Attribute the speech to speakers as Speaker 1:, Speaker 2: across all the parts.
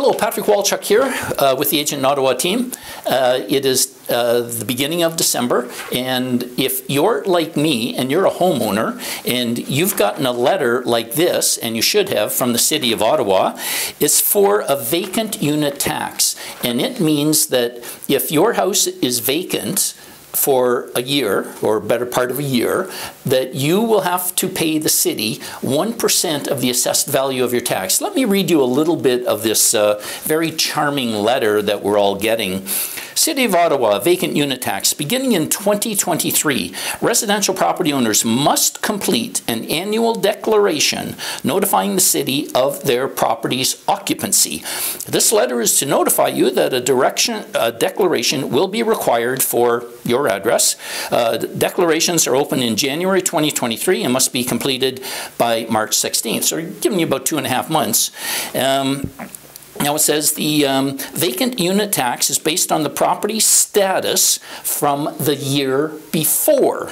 Speaker 1: Hello, Patrick Walchuk here uh, with the Agent in Ottawa team. Uh, it is uh, the beginning of December, and if you're like me and you're a homeowner and you've gotten a letter like this, and you should have from the City of Ottawa, it's for a vacant unit tax. And it means that if your house is vacant, for a year, or better part of a year, that you will have to pay the city 1% of the assessed value of your tax. Let me read you a little bit of this uh, very charming letter that we're all getting. City of Ottawa vacant unit tax. Beginning in 2023, residential property owners must complete an annual declaration notifying the city of their property's occupancy. This letter is to notify you that a direction, a declaration will be required for your address. Uh, declarations are open in January 2023 and must be completed by March 16th. So giving you about two and a half months. Um, now it says the um, vacant unit tax is based on the property status from the year before.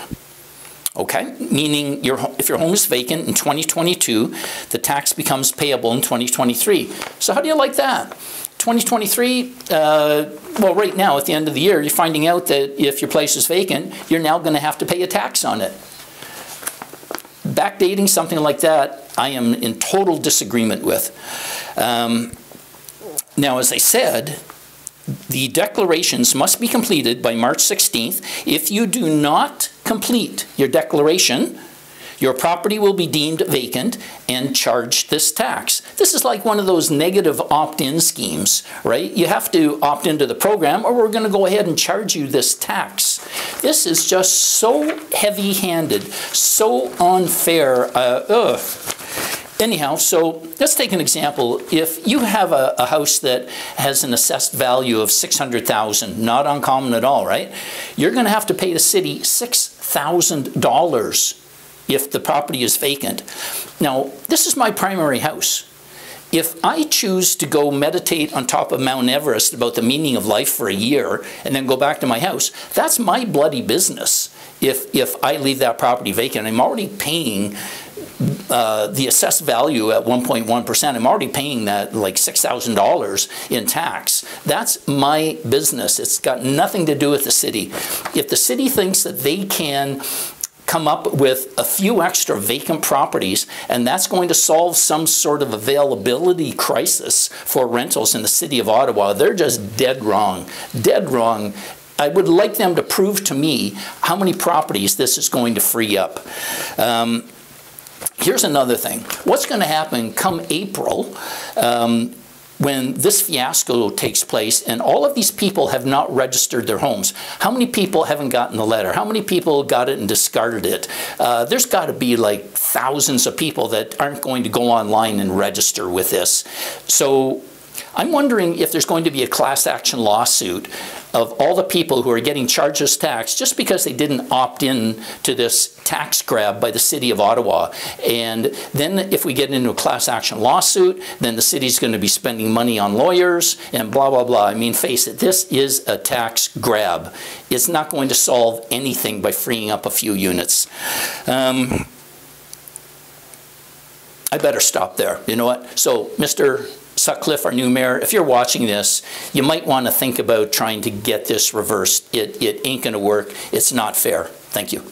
Speaker 1: Okay, meaning your, if your home is vacant in 2022, the tax becomes payable in 2023. So how do you like that? 2023, uh, well, right now at the end of the year, you're finding out that if your place is vacant, you're now going to have to pay a tax on it. Backdating something like that, I am in total disagreement with. Um, now, as I said, the declarations must be completed by March 16th. If you do not complete your declaration, your property will be deemed vacant and charged this tax. This is like one of those negative opt-in schemes, right? You have to opt into the program or we're going to go ahead and charge you this tax. This is just so heavy-handed, so unfair. Uh, ugh. Anyhow, so let's take an example. If you have a, a house that has an assessed value of 600000 not uncommon at all, right? You're going to have to pay the city $6,000 if the property is vacant. Now, this is my primary house. If I choose to go meditate on top of Mount Everest about the meaning of life for a year and then go back to my house, that's my bloody business. If, if I leave that property vacant, I'm already paying uh, the assessed value at 1.1%, I'm already paying that like $6,000 in tax. That's my business. It's got nothing to do with the city. If the city thinks that they can come up with a few extra vacant properties and that's going to solve some sort of availability crisis for rentals in the city of Ottawa, they're just dead wrong. Dead wrong. I would like them to prove to me how many properties this is going to free up. Um, Here's another thing. What's going to happen come April um, when this fiasco takes place and all of these people have not registered their homes? How many people haven't gotten the letter? How many people got it and discarded it? Uh, there's got to be like thousands of people that aren't going to go online and register with this. So I'm wondering if there's going to be a class action lawsuit of all the people who are getting charged this tax just because they didn't opt in to this tax grab by the city of Ottawa. And then if we get into a class action lawsuit, then the city's going to be spending money on lawyers and blah, blah, blah. I mean, face it, this is a tax grab. It's not going to solve anything by freeing up a few units. Um, I better stop there. You know what? So, Mr. Sutcliffe, our new mayor, if you're watching this, you might want to think about trying to get this reversed. It, it ain't going to work. It's not fair. Thank you.